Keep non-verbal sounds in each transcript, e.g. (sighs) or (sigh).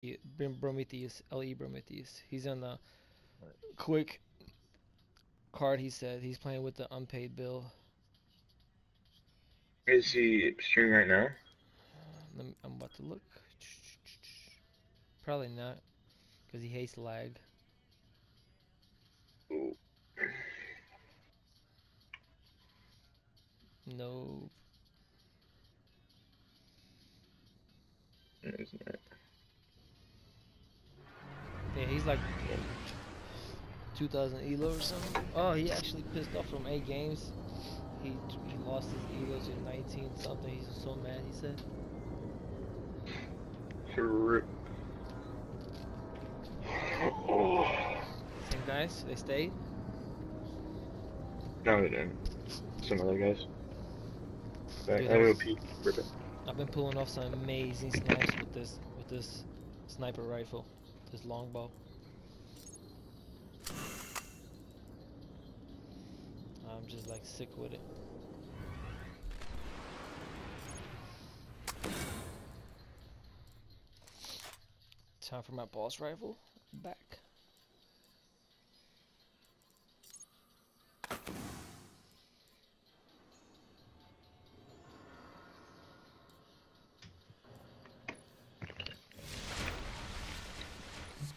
He- Prometheus, Le Prometheus. He's on the quick card. He said he's playing with the unpaid bill. Is he streaming right now? Uh, Let me, I'm about to look. Probably not, because he hates lag. Ooh. No. No, not. Yeah, he's like 2,000 elo or something. Oh, he actually pissed off from eight games. He he lost his elo to 19 something. He's so mad. He said. Oh. Same guys. They stayed. No, they didn't. Some other guys. But Dude, I will that's- Rip it. I've been pulling off some amazing snipes with this with this sniper rifle, this longbow. I'm just like sick with it. Time for my boss rifle back.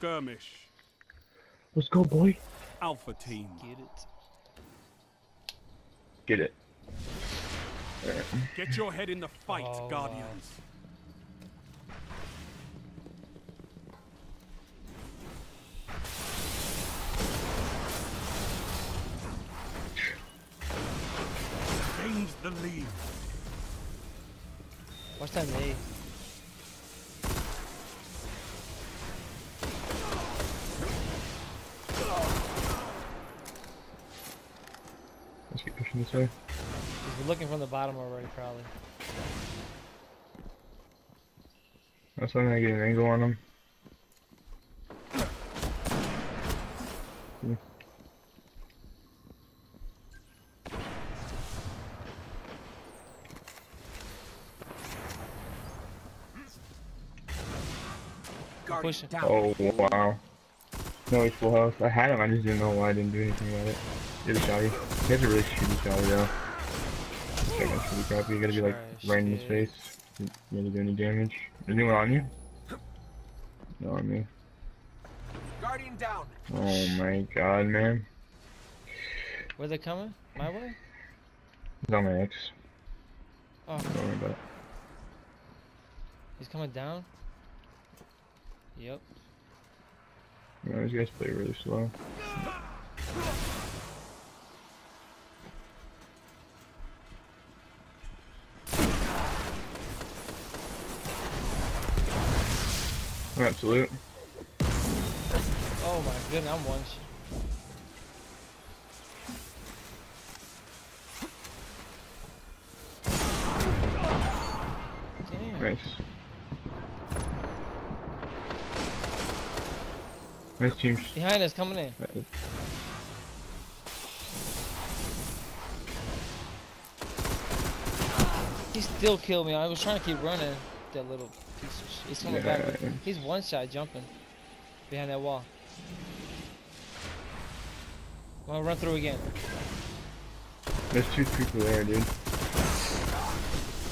Skirmish. Let's go, boy. Alpha team. Get it? Get it. Alright. Get your head in the fight, Oh. Guardians. Gains the lead. Watch that nade. Let's keep pushing this way. He's looking from the bottom already, probably. That's why I'm gonna get an angle on him. Pushing. Oh wow. No, he's full health. I had him, I just didn't know why I didn't do anything about it. Get a shotty. He has a really shitty shotty though. Second's pretty crappy. You gotta be like right in his face. You gotta do any damage. Anyone on you? No on me. Guardian down. Oh my god, man. Where they coming? My way? He's on my X. Oh, Don't worry about it. he's coming down. Yep. You these guys play really slow. Absolute. Oh my goodness, I'm one. Damn. Nice. Nice. Behind us, coming in. He still killed me. I was trying to keep running. That little piece of shit. He's coming back. Yeah. He's one shot jumping behind that wall. I'm gonna run through again. There's two people there, dude.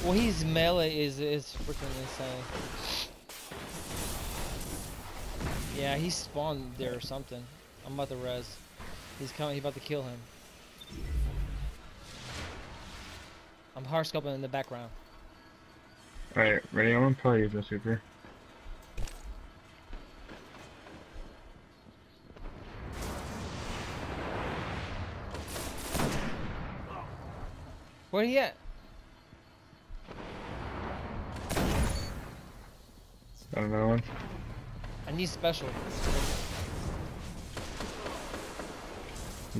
Well, his melee is is freaking insane. Yeah, he spawned there or something. I'm about to res. He's coming. He's about to kill him. I'm hard scoping in the background. Alright, ready? I'm gonna probably use my super. Where he at? Don't know one. I need special.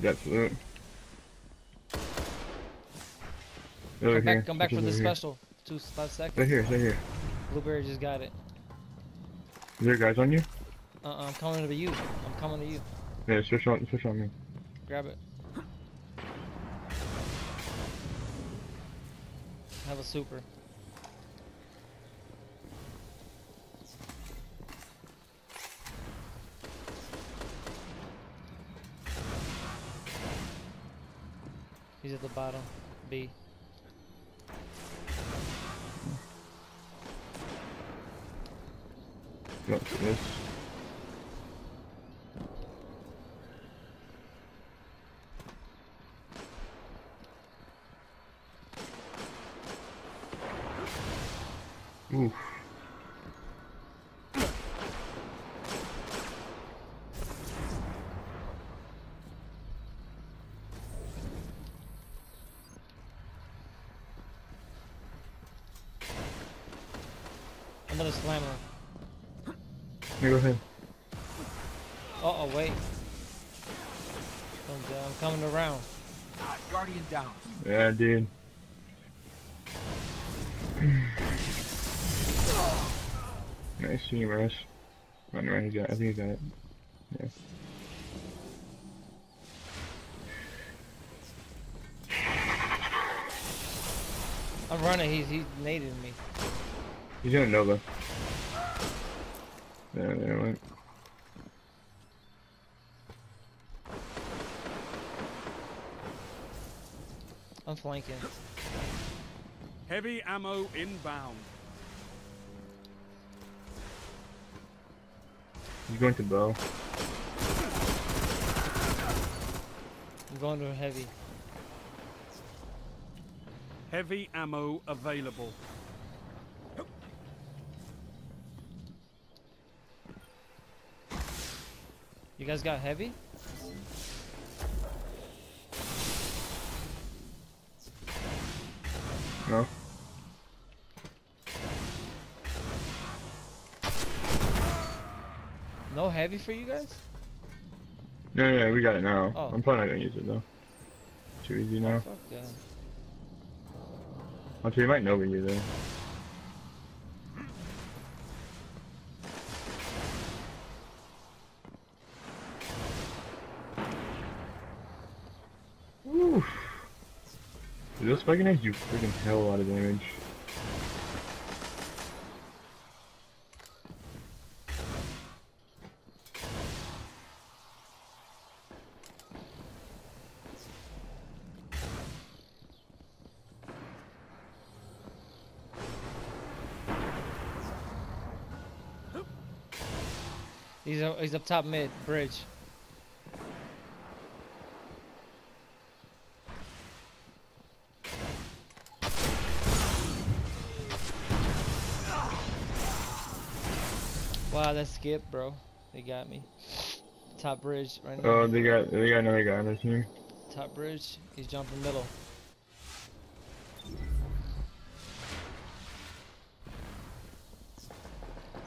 Absolute. Over Come back. Come back for the special. Two five seconds. Right here, right here. Blueberry just got it. Is there guys on you? Uh, uh I'm coming to you. I'm coming to you. Yeah, switch on, switch on me. Grab it. Have a super. He's at the bottom. B. What's this? Another slammer. Here, go ahead. Uh oh, wait. I'm, I'm coming around. Uh, Guardian down. Yeah, dude. (sighs) nice team, Rush. Run around, he got. I think he got it. Yeah. I'm running. He's he's nading me. He's doing Nova. There, there went. I'm flanking. Heavy ammo inbound. He's going to bow. I'm going to heavy. Heavy ammo available. You guys got heavy? No? No heavy for you guys? No, no, no, we got it now. Oh. I'm probably not gonna use it though. Too easy now. Fuck that. Actually, he might Nova you though. Spiking eggs do freaking hell a lot of damage. He's up top mid bridge. Wow, that skip, bro. They got me. Top bridge right oh, now. Oh, they got they got another guy on their team. Top bridge. He's jumping middle.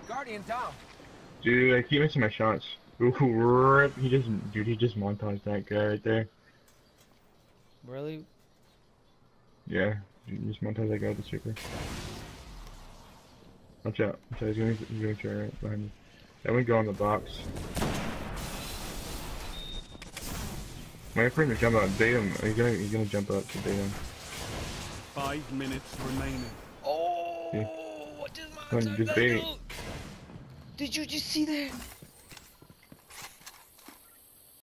Guardian down. Dude, I keep missing my shots. Ooh, rip. He just, dude, he just montaged that guy right there. Really? Yeah, he just montaged that guy with the super. Watch out. Watch out, he's going, he's going to right behind me. That one go on the box. My friend is jump out, bait him. He's gonna, he's gonna jump up to bait him. Five minutes remaining. Oh, Yeah. what did my Come on, just that bait. Did you just see that?